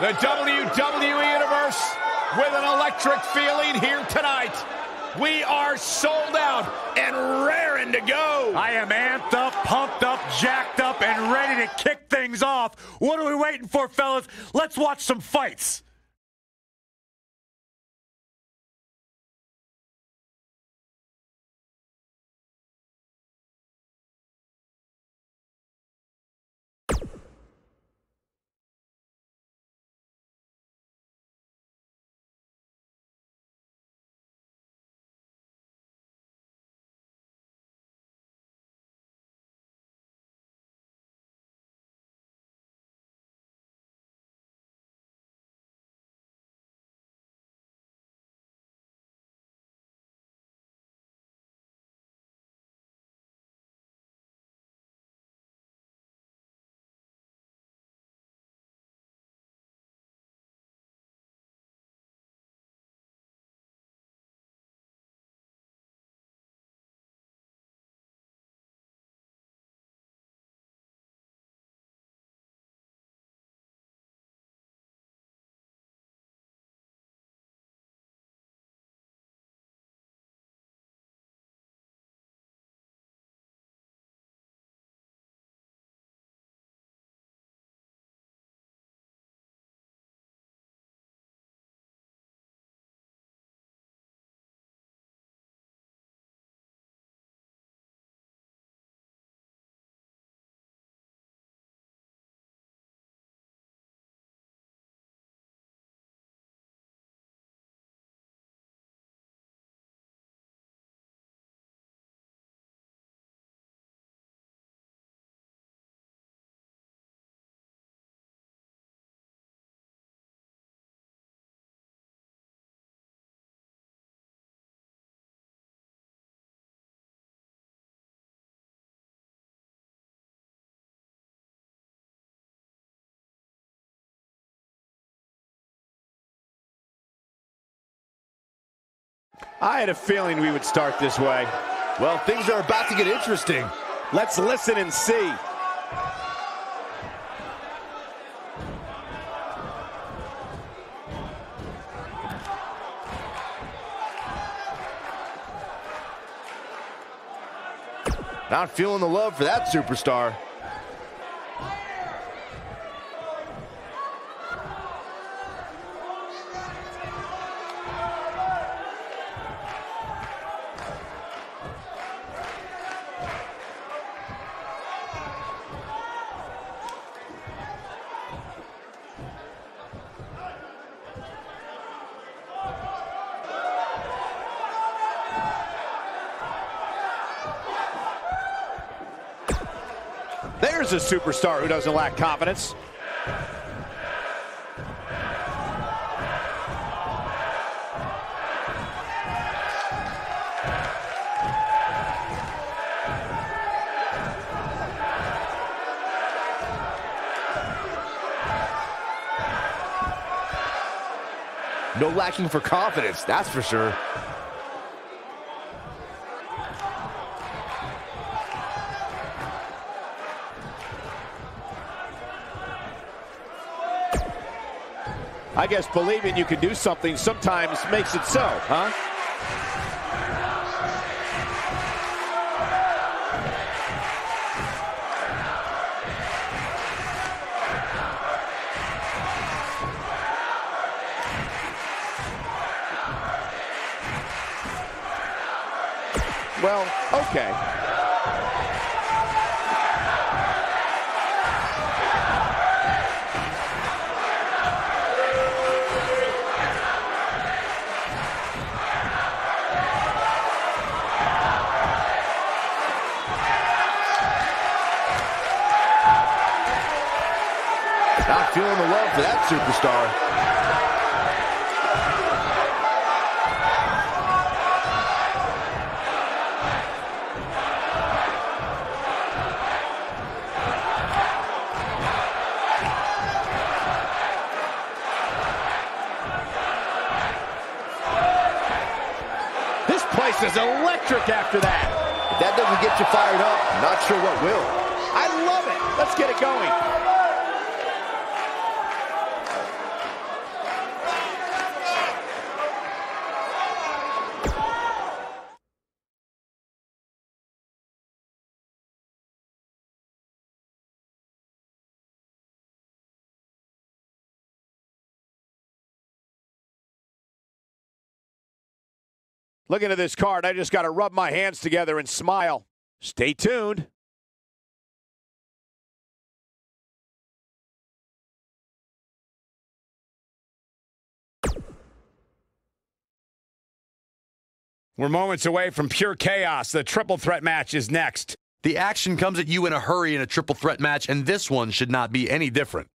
The WWE Universe with an electric feeling here tonight. We are sold out and raring to go. I am amped up, pumped up, jacked up, and ready to kick things off. What are we waiting for, fellas? Let's watch some fights. I had a feeling we would start this way. Well, things are about to get interesting. Let's listen and see. Not feeling the love for that superstar. There's a superstar who doesn't lack confidence. No lacking for confidence, that's for sure. I guess believing you can do something sometimes makes it so, huh? Not feeling the love for that superstar. This place is electric after that. If that doesn't get you fired up, not sure what will. I love it. Let's get it going. Looking at this card, I just got to rub my hands together and smile. Stay tuned. We're moments away from pure chaos. The triple threat match is next. The action comes at you in a hurry in a triple threat match, and this one should not be any different.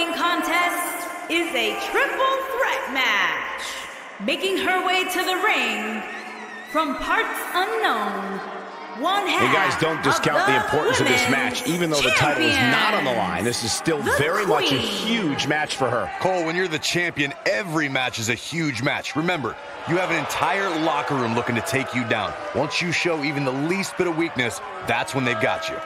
The contest is a triple threat match. Making her way to the ring from parts unknown. One half You guys don't discount of the importance of this match, even though the title is not on the line. This is still The very much a huge match for her. Cole, when you're the champion, every match is a huge match. Remember, you have an entire locker room looking to take you down. Once you show even the least bit of weakness, that's when they've got you.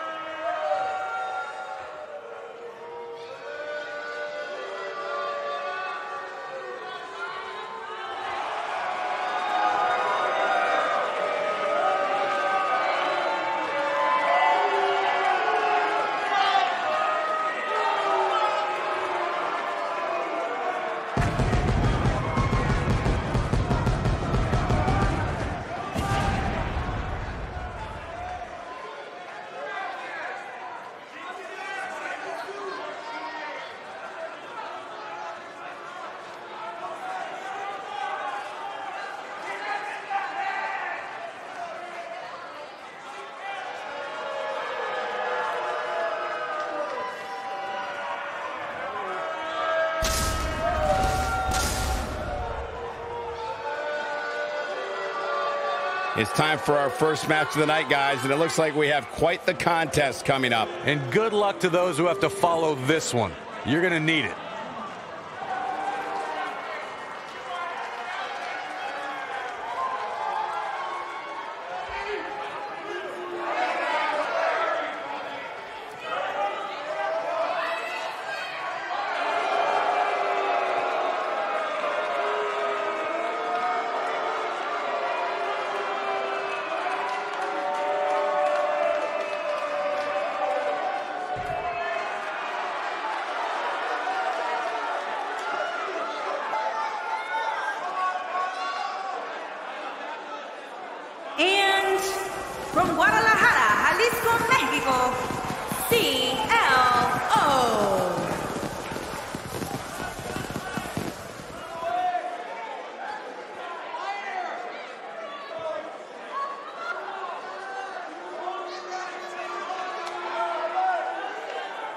It's time for our first match of the night, guys, and it looks like we have quite the contest coming up. And good luck to those who have to follow this one. You're going to need it.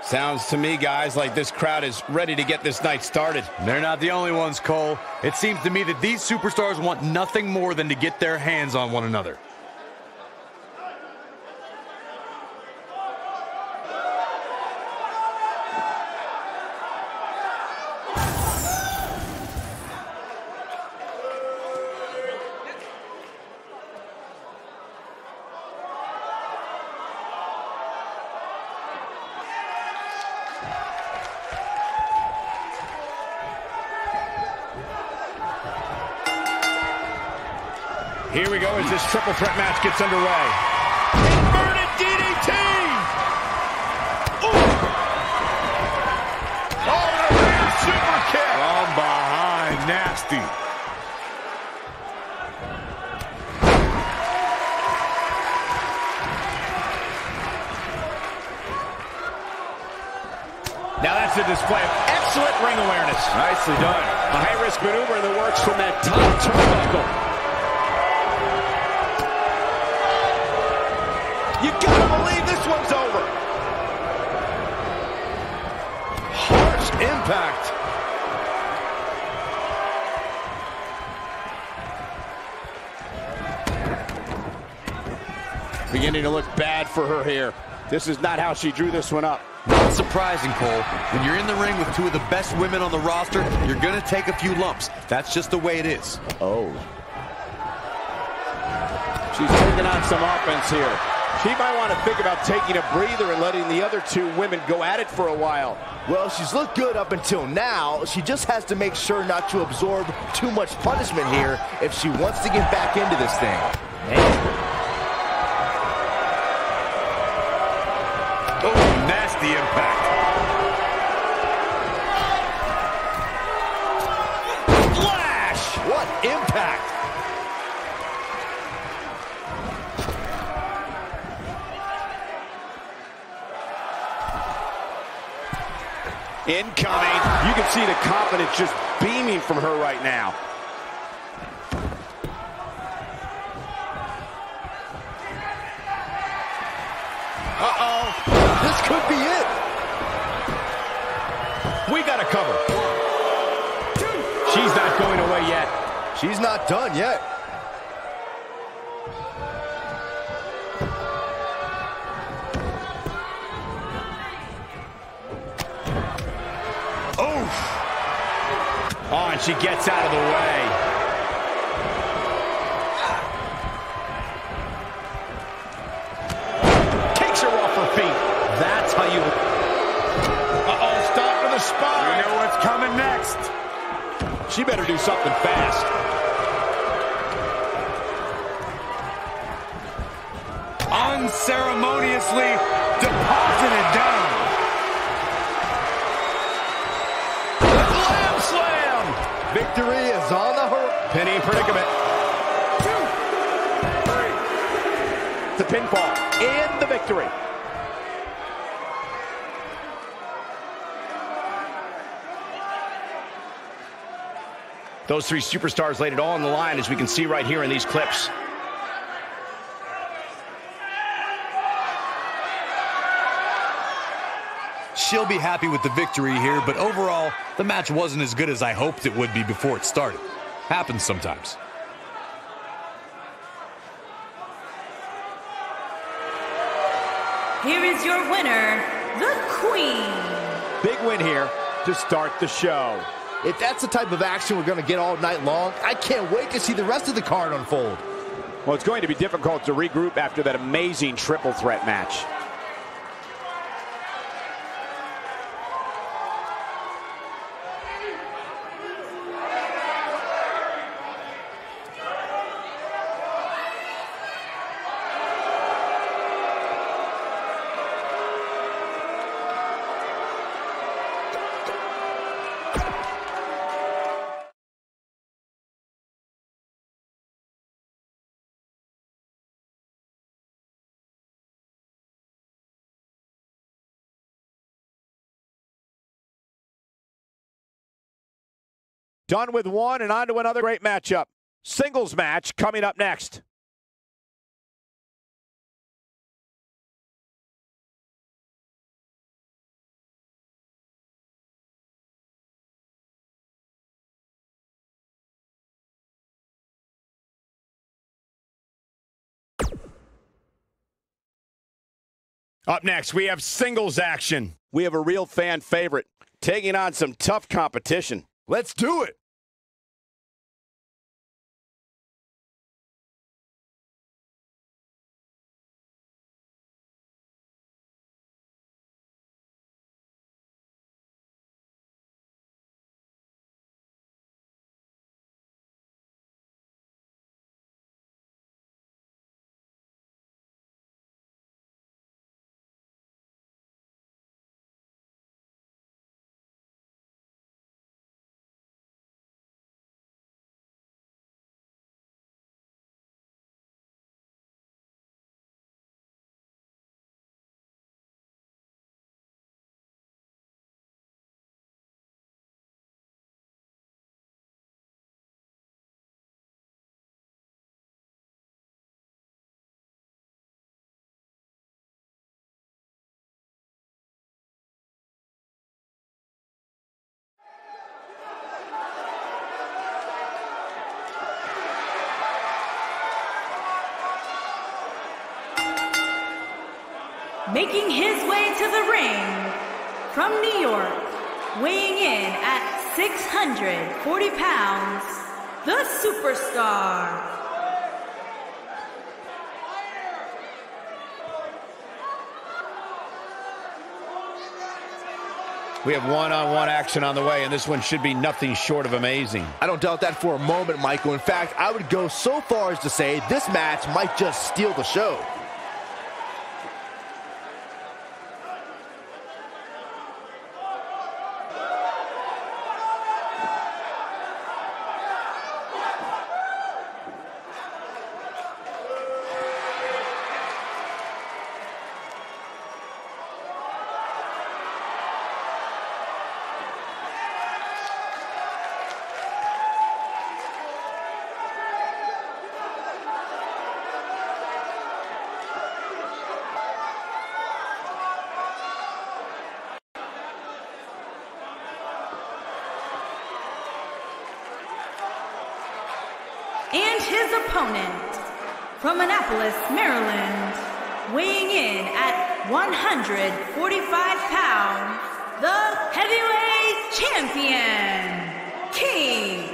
Sounds to me, guys, like this crowd is ready to get this night started. They're not the only ones, Cole. It seems to me that these superstars want nothing more than to get their hands on one another. Here we go as this triple threat match gets underway. Inverted DDT! Ooh. Oh, a rear super kick! From behind, nasty. Now that's a display of excellent ring awareness. Nicely done. A high-risk maneuver in the works from that top turnbuckle. You gotta believe this one's over. Harsh impact. Beginning to look bad for her here. This is not how she drew this one up. Not surprising, Cole. When you're in the ring with two of the best women on the roster, you're going to take a few lumps. That's just the way it is. Oh. She's taking on some offense here. She might want to think about taking a breather and letting the other two women go at it for a while. Well, she's looked good up until now. She just has to make sure not to absorb too much punishment here if she wants to get back into this thing. Oh, Incoming. You can see the confidence just beaming from her right now. Uh-oh. This could be it. We got to cover. She's not going away yet. She's not done yet. Oh, and she gets out of the way. Takes her off her feet. That's how you... Uh-oh, stop to the You know what's coming next. She better do something fast. Unceremoniously deposited down. The horizon. Penny predicament. The pinfall and the victory. Those three superstars laid it all on the line, as we can see right here in these clips. She'll be happy with the victory here, but overall, the match wasn't as good as I hoped it would be before it started. Happens sometimes. Here is your winner, the Queen. Big win here to start the show. If that's the type of action we're going to get all night long, I can't wait to see the rest of the card unfold. Well, it's going to be difficult to regroup after that amazing triple threat match. Done with one and on to another great matchup. Singles match coming up next. Up next, we have singles action. We have a real fan favorite taking on some tough competition. Let's do it. Making his way to the ring from New York, weighing in at 640 pounds, the superstar. We have one-on-one action on the way, and this one should be nothing short of amazing. I don't doubt that for a moment, Michael. In fact, I would go so far as to say this match might just steal the show. and his opponent from Annapolis, Maryland, weighing in at 145 pounds, the heavyweight champion, King.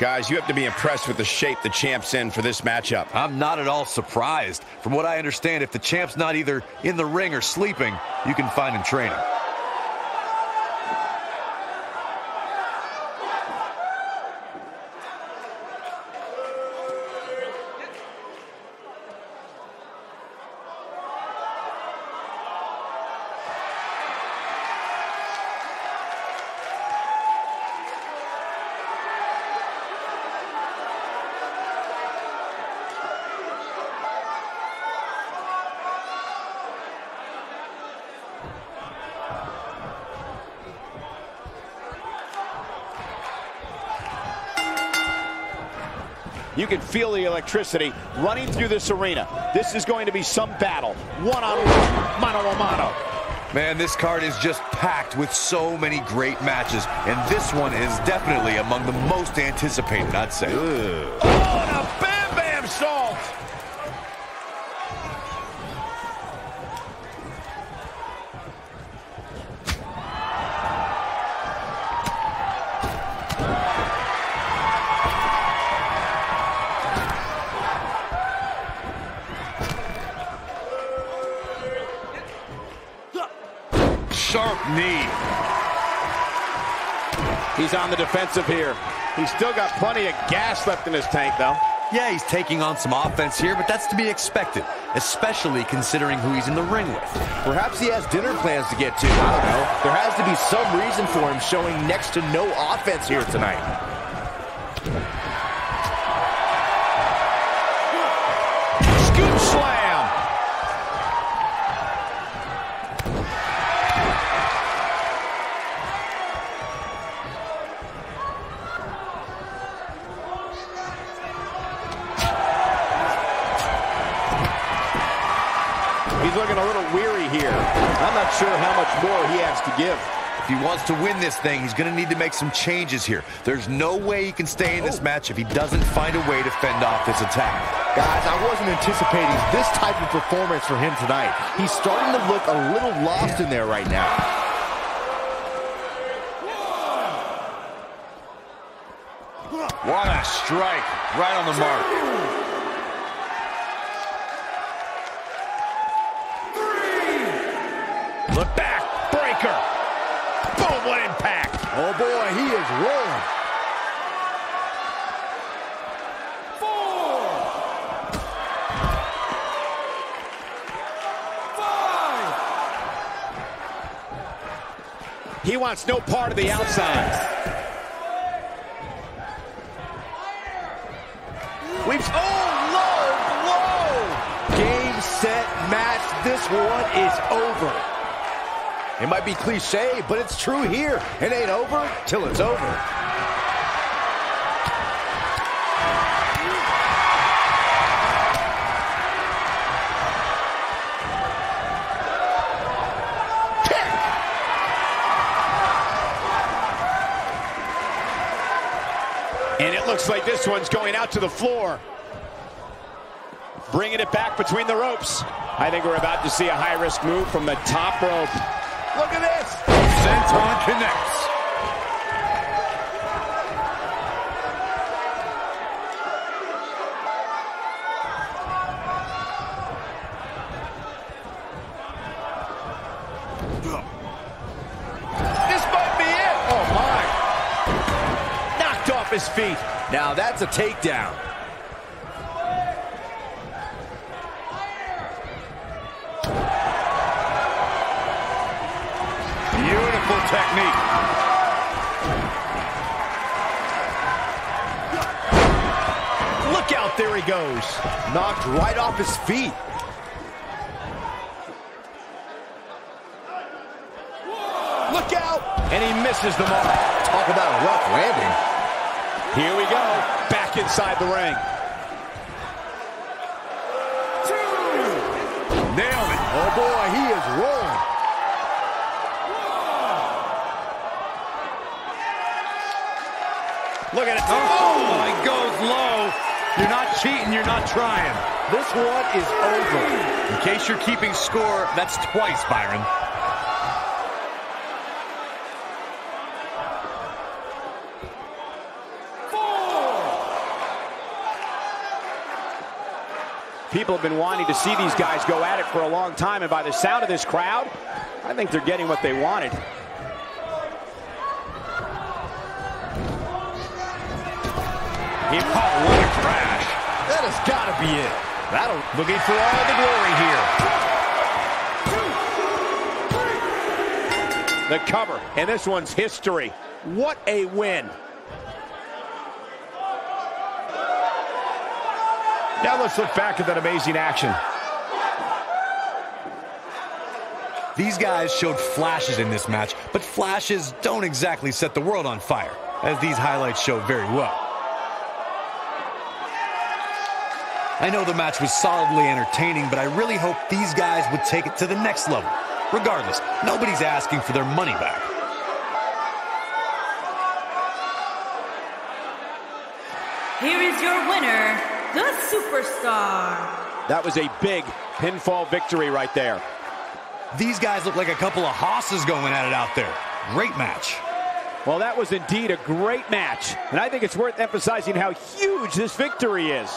Guys, you have to be impressed with the shape the champ's in for this matchup. I'm not at all surprised. From what I understand, if the champ's not either in the ring or sleeping, you can find him training. You can feel the electricity running through this arena. This is going to be some battle. One-on-one, mano-a-mano. Man, this card is just packed with so many great matches, and this one is definitely among the most anticipated, I'd say. Knee. He's on the defensive here. He's still got plenty of gas left in his tank, though. Yeah, he's taking on some offense here, but that's to be expected, especially considering who he's in the ring with. Perhaps he has dinner plans to get to. I don't know. There has to be some reason for him showing next to no offense here tonight. To win this thing, he's going to need to make some changes here. There's no way he can stay in this oh. match if he doesn't find a way to fend off this attack. Guys, I wasn't anticipating this type of performance for him tonight. He's starting to look a little lost in there right now. What a strike. Right on the mark. Wants no part of the outside. We've oh low blow. Game, set, match. This one is over. It might be cliche, but it's true here. It ain't over till it's over. Looks like this one's going out to the floor. Bringing it back between the ropes. I think we're about to see a high-risk move from the top rope. Look at this. Senton connects. This might be it. Oh, my. Knocked off his feet. Now that's a takedown. Beautiful technique. Look out, there he goes. Knocked right off his feet. Look out. And he misses the mark. Talk about a rough landing. Here we go. Back inside the ring. Nailed it. Oh, boy, he is rolling. Look at it. Oh, oh. he goes low. You're not cheating, you're not trying. This one is over. In case you're keeping score, that's twice, Byron. People have been wanting to see these guys go at it for a long time, and by the sound of this crowd, I think they're getting what they wanted. He what a crash. That has got to be it. That'll Looking for all the glory here. the cover, and this one's history. What a win. Now let's look back at that amazing action. These guys showed flashes in this match, but flashes don't exactly set the world on fire, as these highlights show very well. I know the match was solidly entertaining, but I really hope these guys would take it to the next level. Regardless, nobody's asking for their money back. Here is your winner, the Superstar. That was a big pinfall victory right there. These guys look like a couple of hosses going at it out there. Great match. Well, that was indeed a great match, and I think it's worth emphasizing how huge this victory is.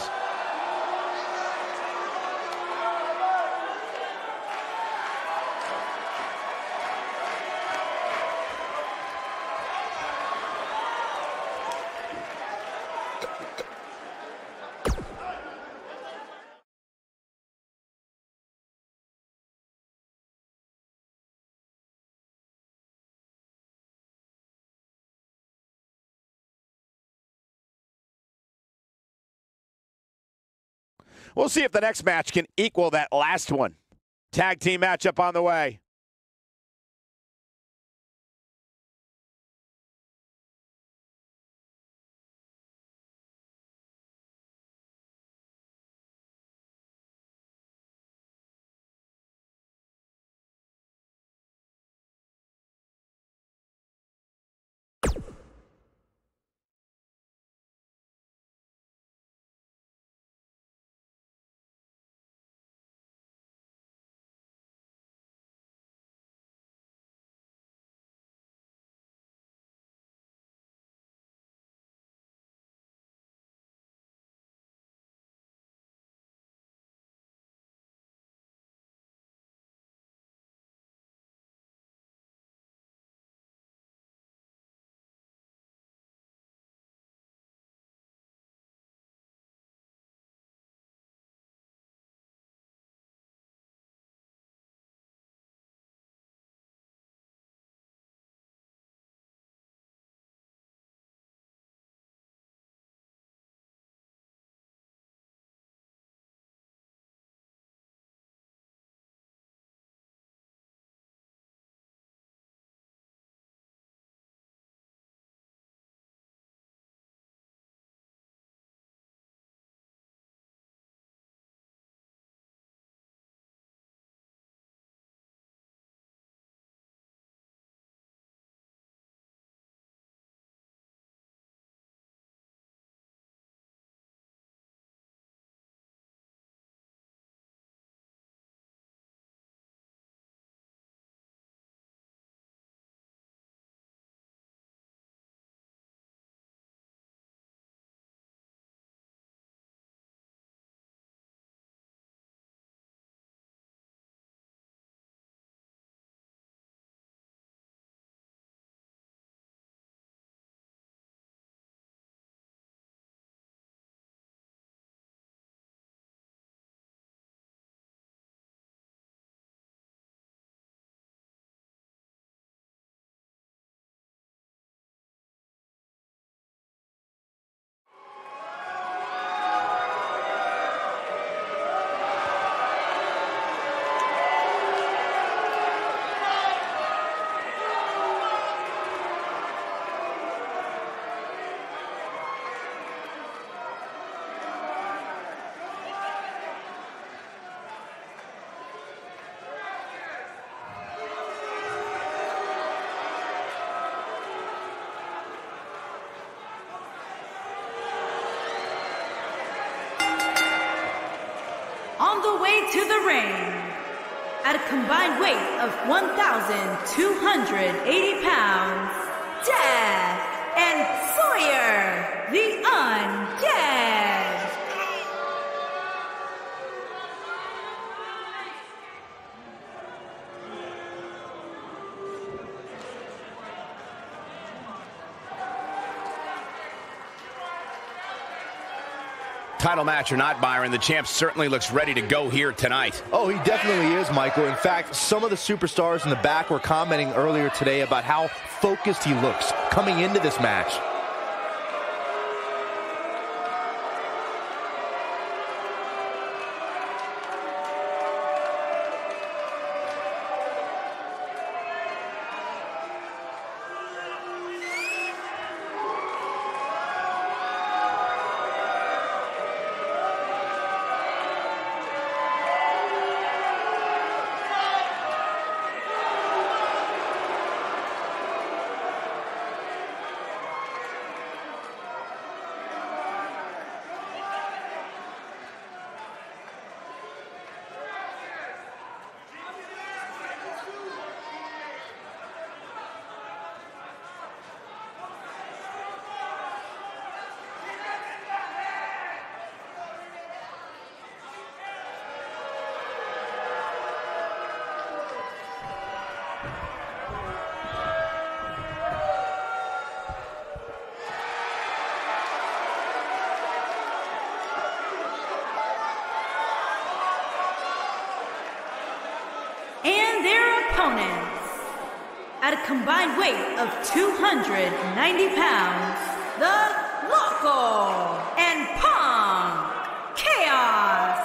We'll see if the next match can equal that last one. Tag team matchup on the way. The. At a combined weight of 1,280 pounds, Death Title match or not, Byron, the champ certainly looks ready to go here tonight. Oh, he definitely is, Michael. In fact, some of the superstars in the back were commenting earlier today about how focused he looks coming into this match. Weight of 290 pounds, the Local and Punk Chaos.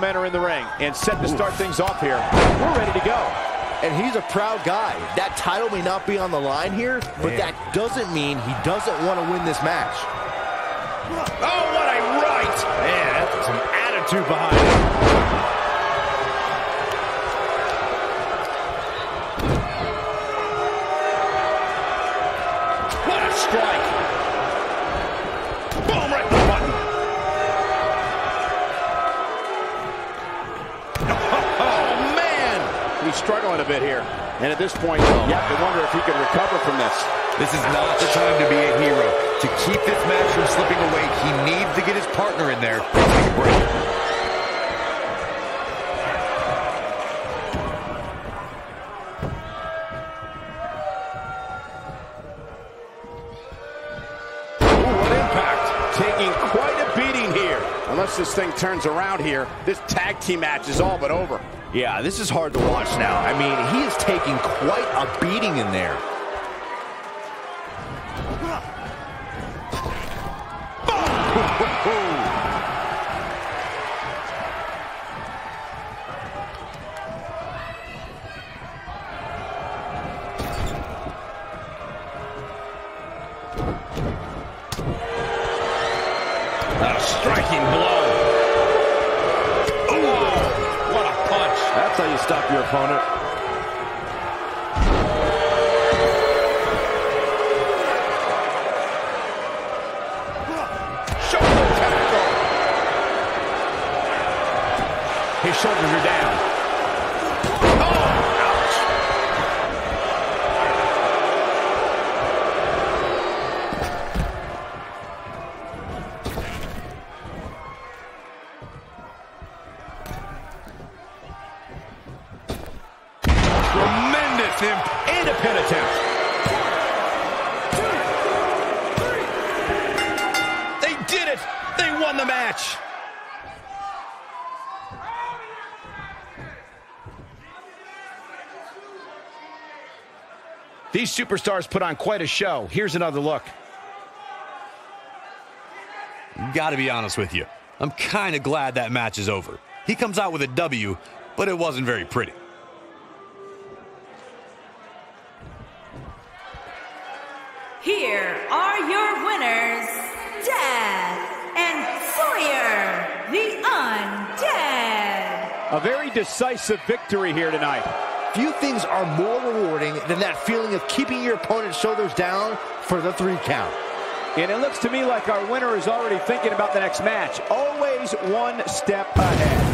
Men are in the ring and set to start things off here. We're ready to go. And he's a proud guy. That title may not be on the line here, but that doesn't mean he doesn't want to win this match. Oh, what a right! Man, that's some attitude behind it. He's struggling a bit here. And at this point, you have to wonder if he can recover from this. This is not the time to be a hero. To keep this match from slipping away, he needs to get his partner in there and take a break. What impact. Taking quite a beating here. Unless this thing turns around here, this tag team match is all but over. Yeah, this is hard to watch now. I mean, he is taking quite a beating in there. A These superstars put on quite a show. Here's another look. Gotta be honest with you. I'm kind of glad that match is over. He comes out with a W, but it wasn't very pretty. Here are your winners, Dad and Sawyer, the Undead. A very decisive victory here tonight. Few things are more rewarding than that feeling of keeping your opponent's shoulders down for the three count. And it looks to me like our winner is already thinking about the next match. Always one step ahead.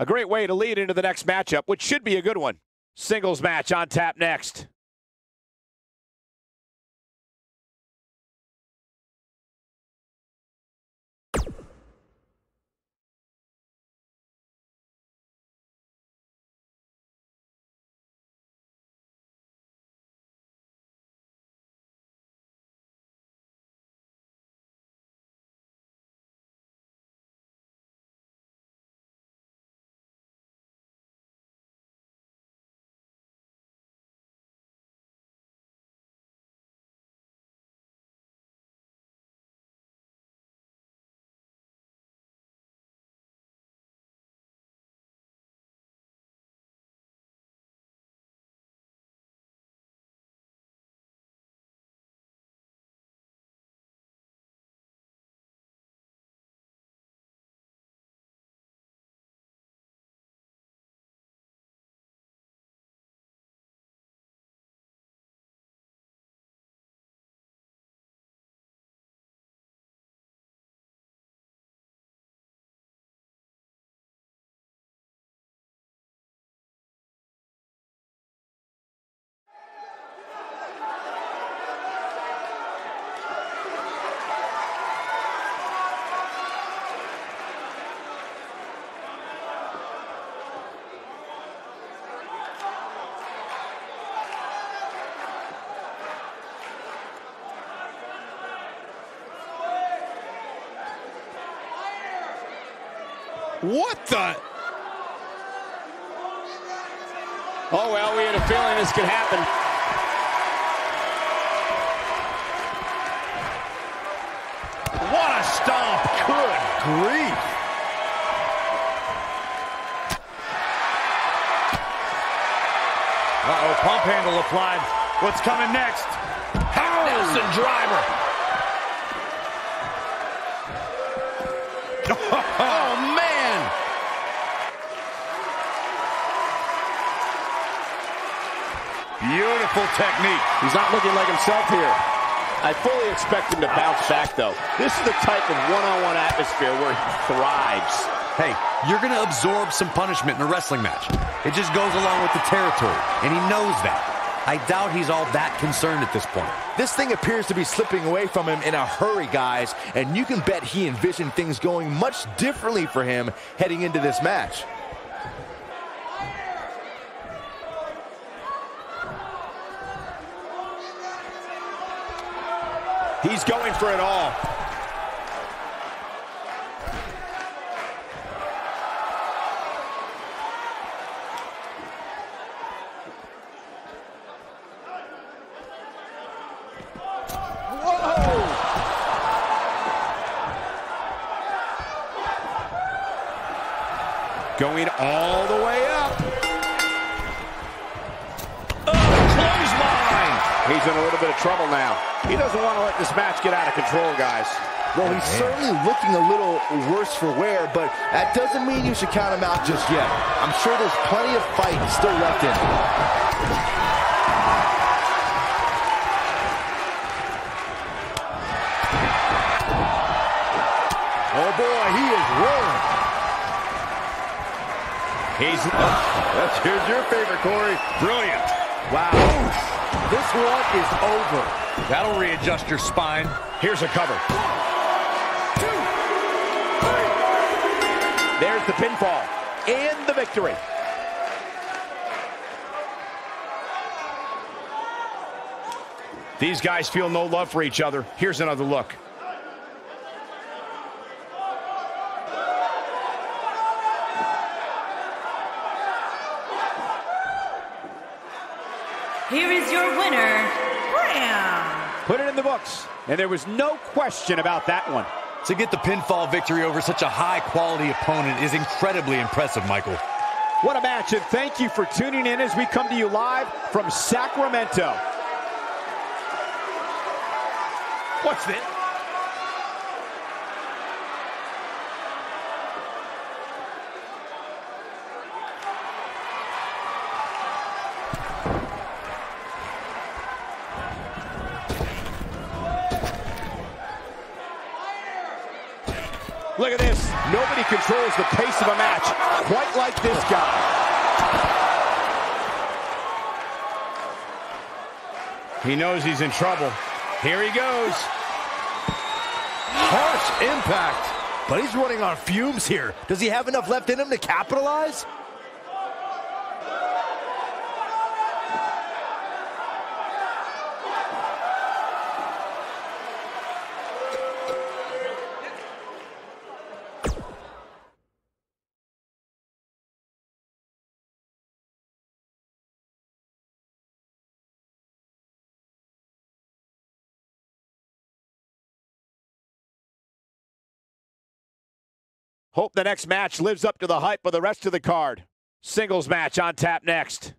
A great way to lead into the next matchup, which should be a good one. Singles match on tap next. What the? Oh, well, we had a feeling this could happen. What a stomp. Good grief. Uh-oh, pump handle applied. What's coming next? Nelson driver. oh, man. Beautiful technique. He's not looking like himself here. I fully expect him to bounce back, though. This is the type of one-on-one atmosphere where he thrives. Hey, you're going to absorb some punishment in a wrestling match. It just goes along with the territory, and he knows that. I doubt he's all that concerned at this point. This thing appears to be slipping away from him in a hurry, guys, and you can bet he envisioned things going much differently for him heading into this match. He's going for it all. Going all little bit of trouble now. He doesn't want to let this match get out of control, guys. Well, he's certainly looking a little worse for wear, but that doesn't mean you should count him out just yet. I'm sure there's plenty of fight still left in him. Oh, boy, he is rolling. He's oh, That's, here's your favorite, Corey. Brilliant. Wow. This one is over. That'll readjust your spine. Here's a cover. There's the pinfall and the victory. These guys feel no love for each other. Here's another look. Here is your winner, Graham. Put it in the books. And there was no question about that one. To get the pinfall victory over such a high-quality opponent is incredibly impressive, Michael. What a match, and thank you for tuning in as we come to you live from Sacramento. What's this? Look at this. Nobody controls the pace of a match quite like this guy. He knows he's in trouble. Here he goes. Harsh impact. But he's running on fumes here. Does he have enough left in him to capitalize? Hope the next match lives up to the hype of the rest of the card. Singles match on tap next.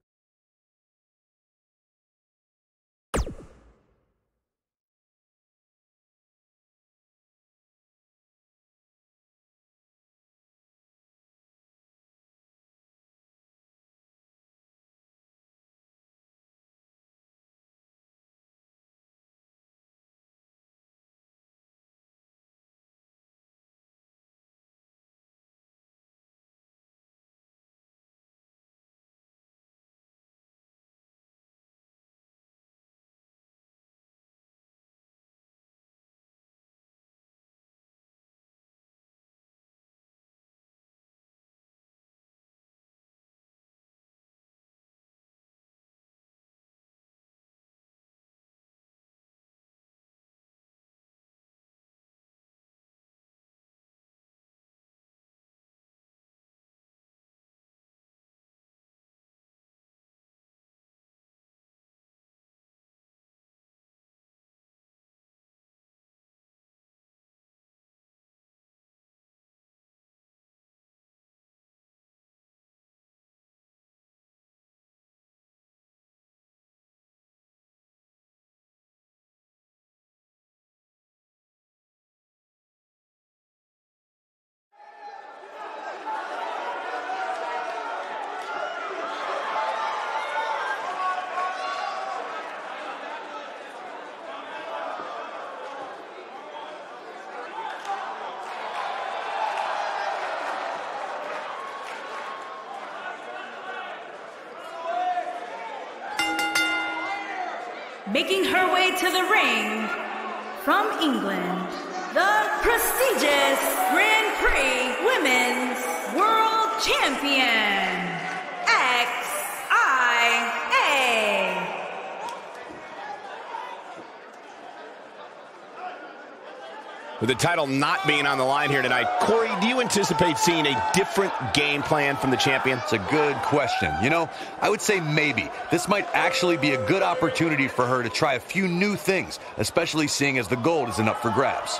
Making her way to the ring from England, the prestigious Grand Prix Women's World Champion, With the title not being on the line here tonight, Corey, do you anticipate seeing a different game plan from the champion? It's a good question. You know, I would say maybe. This might actually be a good opportunity for her to try a few new things, especially seeing as the gold isn't up for grabs.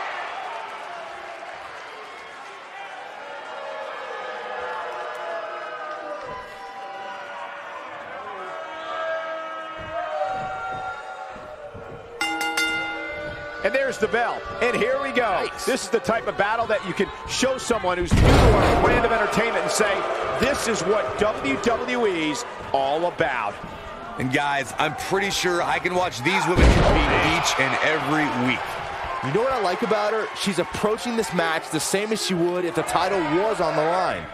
The bell. And here we go. Nice. This is the type of battle that you can show someone who's new to our brand of entertainment and say, this is what WWE's all about. And guys, I'm pretty sure I can watch these women compete each and every week. You know what I like about her? She's approaching this match the same as she would if the title was on the line.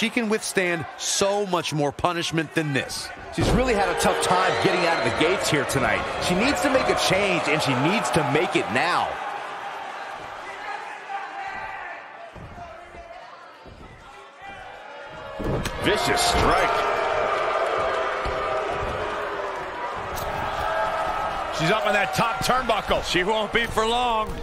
She can withstand so much more punishment than this. She's really had a tough time getting out of the gates here tonight. She needs to make a change, and she needs to make it now. Vicious strike. She's up on that top turnbuckle. She won't be for long.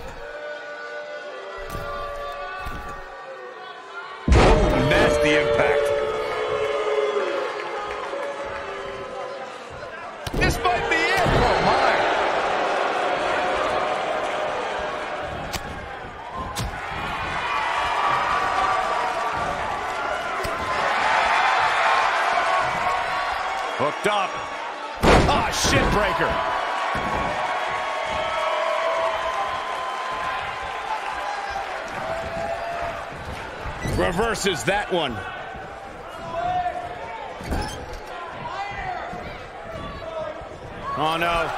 Reverses that one. Oh, no.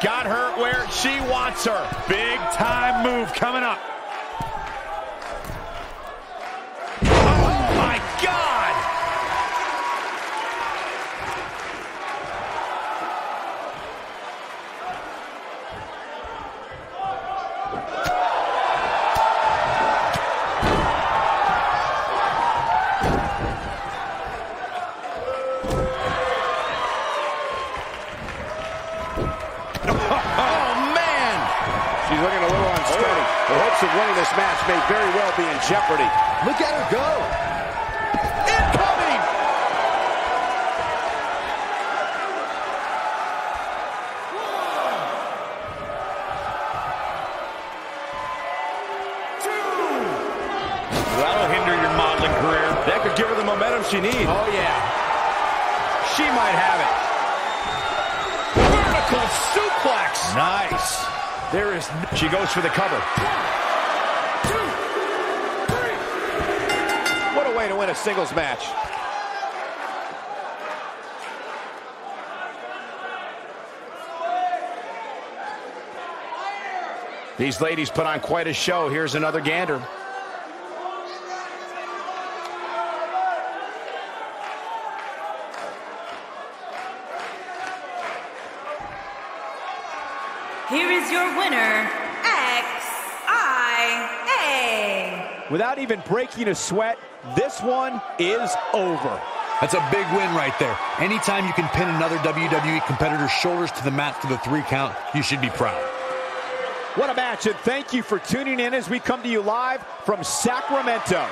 Got her where she wants her. Big time move coming up. She goes for the cover. What a way to win a singles match. These ladies put on quite a show. Here's another gander. Here is your winner, Without even breaking a sweat, this one is over. That's a big win right there. Anytime you can pin another WWE competitor's shoulders to the mat for the three count, you should be proud. What a match, and thank you for tuning in as we come to you live from Sacramento.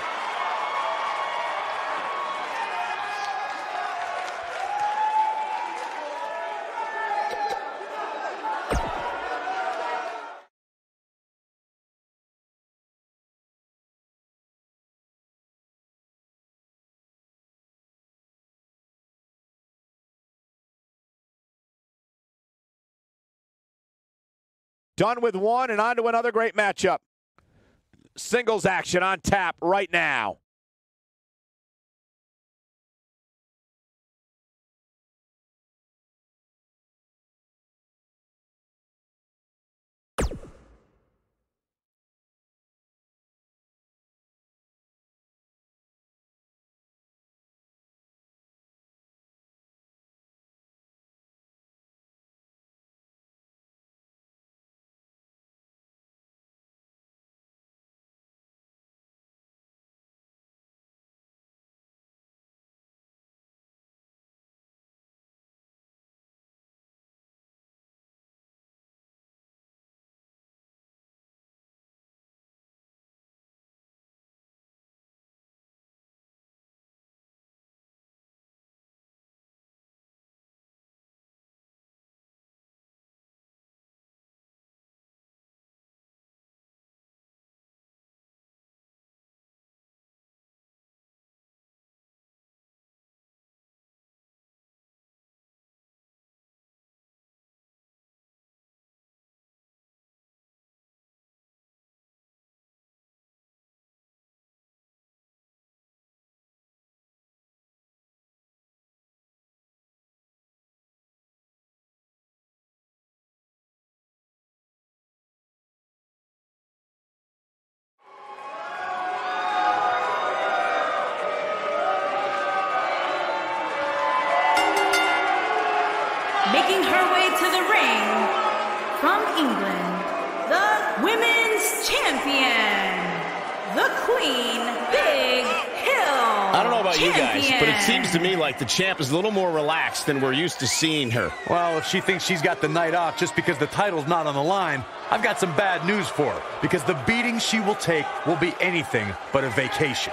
Done with one and on to another great matchup. Singles action on tap right now. Queen, Big Hill. I don't know about you guys, but it seems to me like the champ is a little more relaxed than we're used to seeing her. Well, if she thinks she's got the night off just because the title's not on the line, I've got some bad news for her. Because the beating she will take will be anything but a vacation.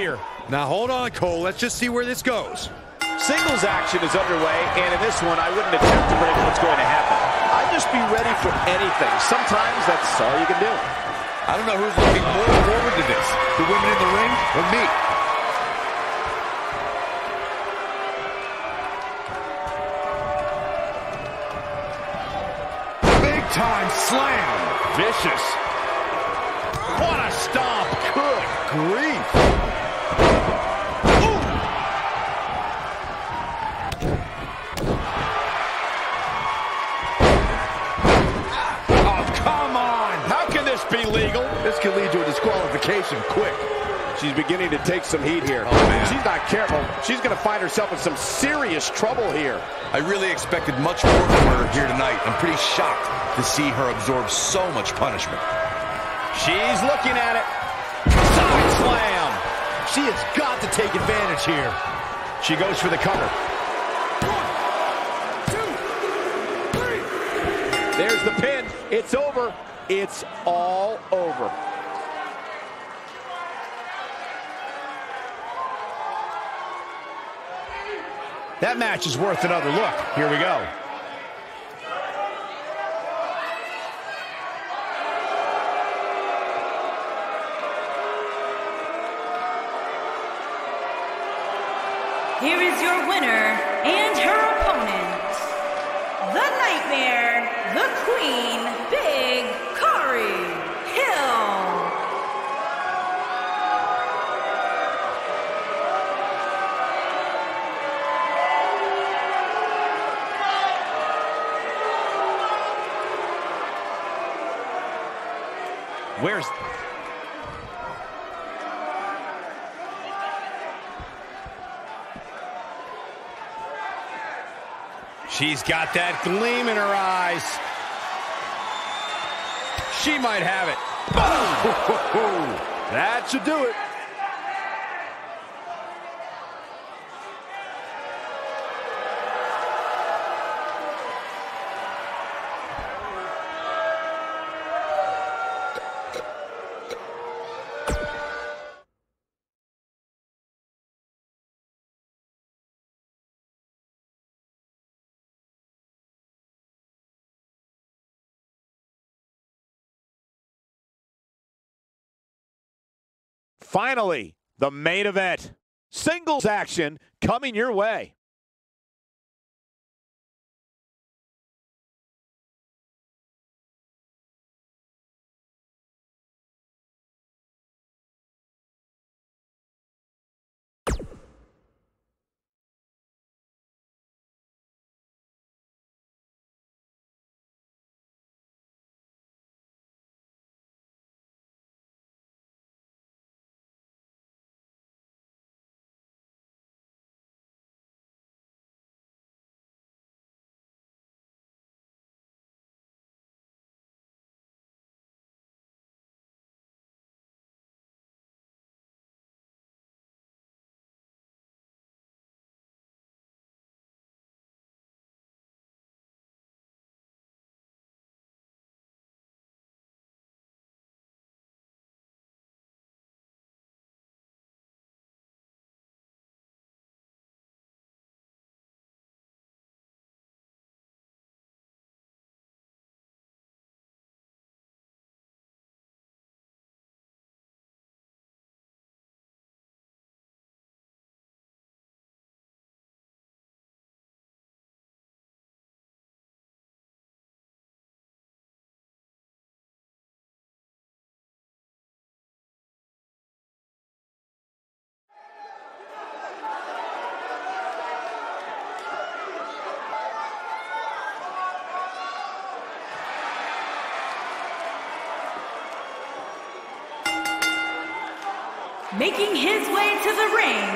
here. Now hold on, Cole. Let's just see where this goes. Singles action is underway, and in this one, I wouldn't attempt to predict what's going to happen. I'd just be ready for anything. Sometimes that's all you can do. I don't know who's looking more forward to this, the women in the ring or me. Big time slam. Vicious. Quick. She's beginning to take some heat here. Oh, man. She's not careful. She's going to find herself in some serious trouble here. I really expected much more from her here tonight. I'm pretty shocked to see her absorb so much punishment. She's looking at it. Side slam. She has got to take advantage here. She goes for the cover. One, two, three. There's the pin. It's over. It's all over. That match is worth another look. Here we go. She's got that gleam in her eyes. She might have it. That should do it. Finally, the main event. Singles action coming your way. Making his way to the ring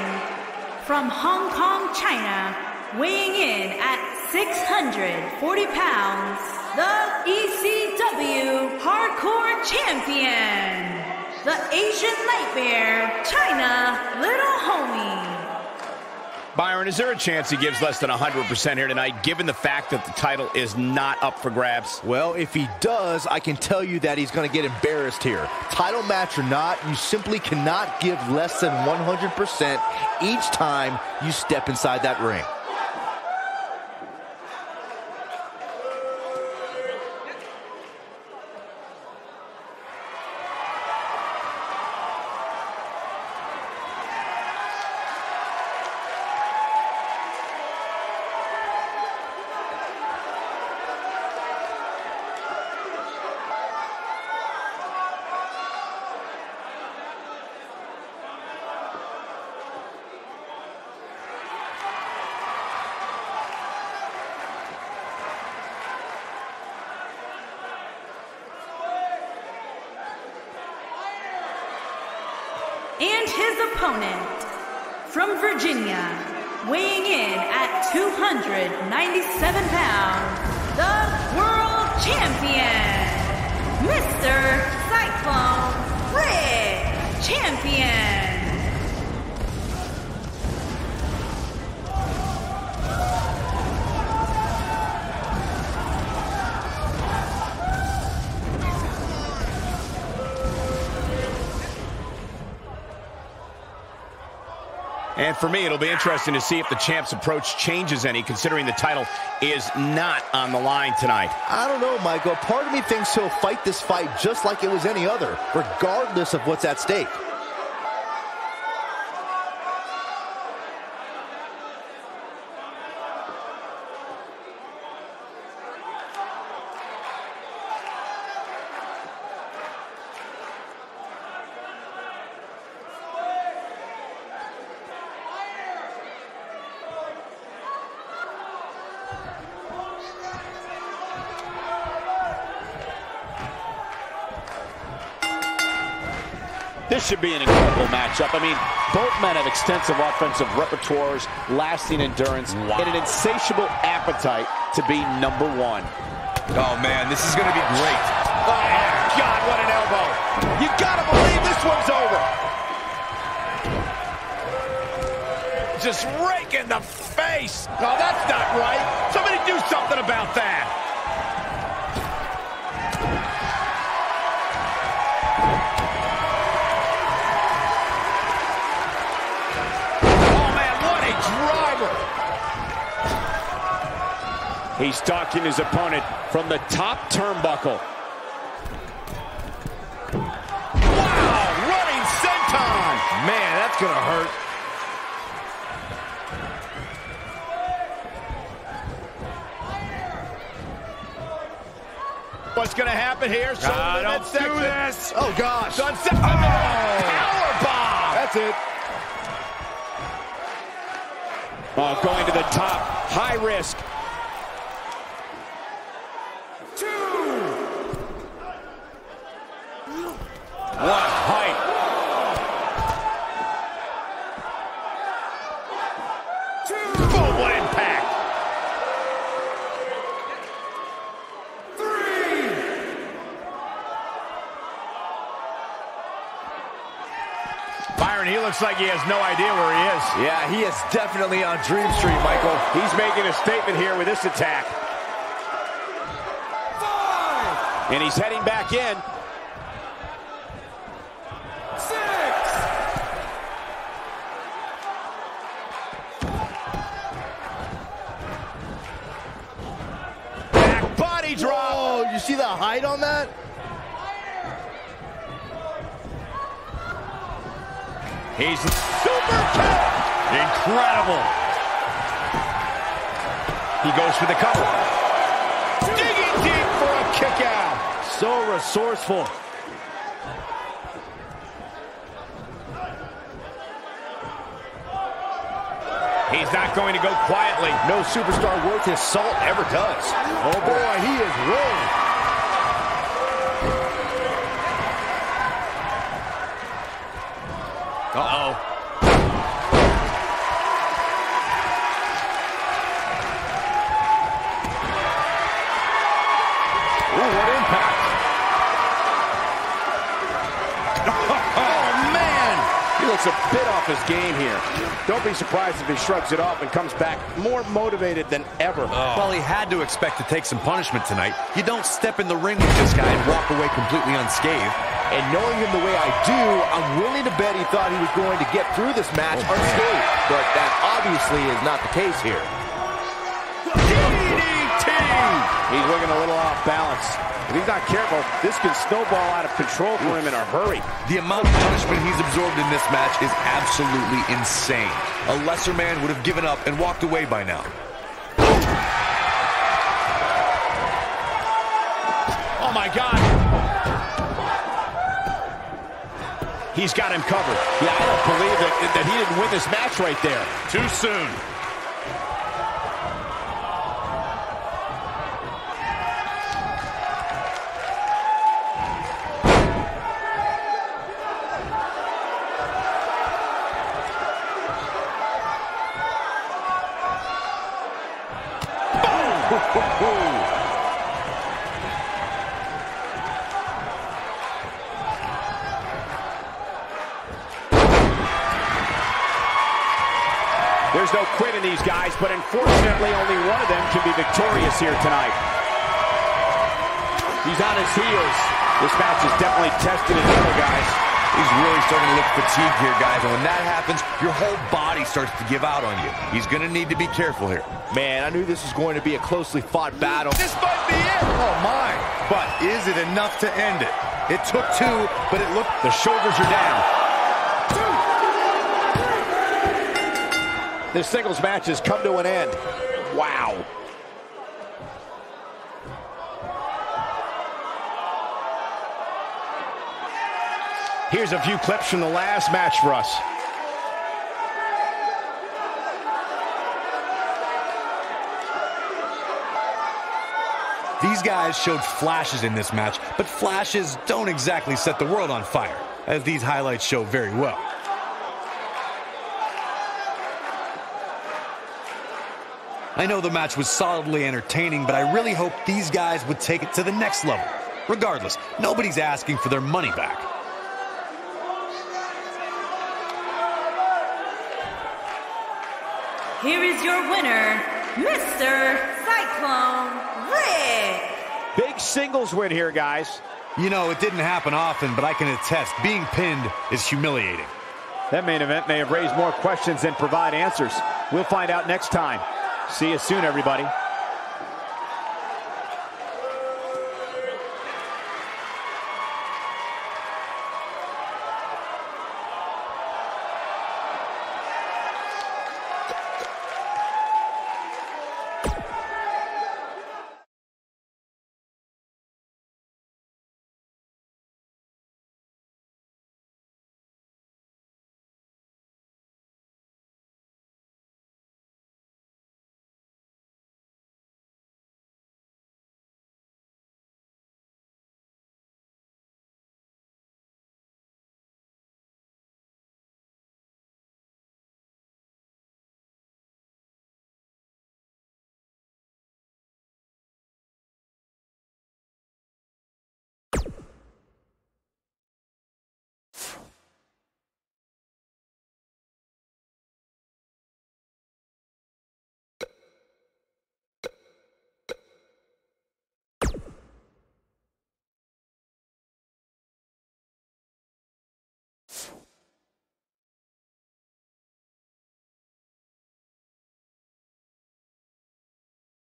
from Hong Kong, China, weighing in at 640 pounds, the ECW Hardcore Champion, the Asian Nightmare, China Little Homie. Byron, is there a chance he gives less than 100% here tonight, given the fact that the title is not up for grabs? Well, if he does, I can tell you that he's going to get embarrassed here. Title match or not, you simply cannot give less than 100% each time you step inside that ring. And his opponent from Virginia, weighing in at 297 pounds, the world champion, Mr. Cyclone Rick Champion. And for me, it'll be interesting to see if the champ's approach changes any, considering the title is not on the line tonight. I don't know, Michael. Part of me thinks he'll fight this fight just like it was any other, regardless of what's at stake. This should be an incredible matchup. I mean, both men have extensive offensive repertoires, lasting endurance, and an insatiable appetite to be number one. Oh, man, this is going to be great. Oh, God, what an elbow. You got to believe this one's over. Just raking the face. Oh, that's not right. Somebody do something about that. Driver. He's stalking his opponent from the top turnbuckle. Wow, running senton. Man, that's gonna hurt. What's going to happen here? So Ah, don't do this. Oh, gosh. Sunset. Oh. Power bomb. That's it. Going to the top. High risk. What height. Boom, what impact. Byron, he looks like he has no idea where he is. Yeah, he is definitely on Dream Street, Michael. He's making a statement here with this attack. And he's heading back in. He's not going to go quietly. No superstar worth his salt ever does. Oh boy, he is rolling. Uh-oh. He looks a bit off his game here. Don't be surprised if he shrugs it off and comes back more motivated than ever. Oh. Well, he had to expect to take some punishment tonight. You don't step in the ring with this guy and walk away completely unscathed. And knowing him the way I do, I'm willing to bet he thought he was going to get through this match oh, unscathed. But that obviously is not the case here. DDT! He's looking a little off balance. If he's not careful, this can snowball out of control for him in a hurry. The amount of punishment he's absorbed in this match is absolutely insane. A lesser man would have given up and walked away by now. Oh, my God. He's got him covered. Yeah, I don't believe that, that he didn't win this match right there. Too soon. Only one of them can be victorious here tonight. He's on his heels. This match is definitely tested his other guys. He's really starting to look fatigued here, guys. And when that happens, your whole body starts to give out on you. He's going to need to be careful here. Man, I knew this was going to be a closely fought battle. This might be it. Oh, my. But is it enough to end it? It took two, but it looked... The shoulders are down. This singles match has come to an end. Wow. Here's a few clips from the last match for us. These guys showed flashes in this match, but flashes don't exactly set the world on fire, as these highlights show very well. I know the match was solidly entertaining, but I really hope these guys would take it to the next level. Regardless, nobody's asking for their money back. Here is your winner, Mr. Cyclone Rick. Big singles win here, guys. You know, it didn't happen often, but I can attest, being pinned is humiliating. That main event may have raised more questions than provide answers. We'll find out next time. See you soon, everybody.